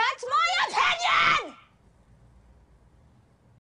that's my